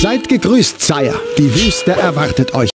Seid gegrüßt, Sire. Die Wüste erwartet euch.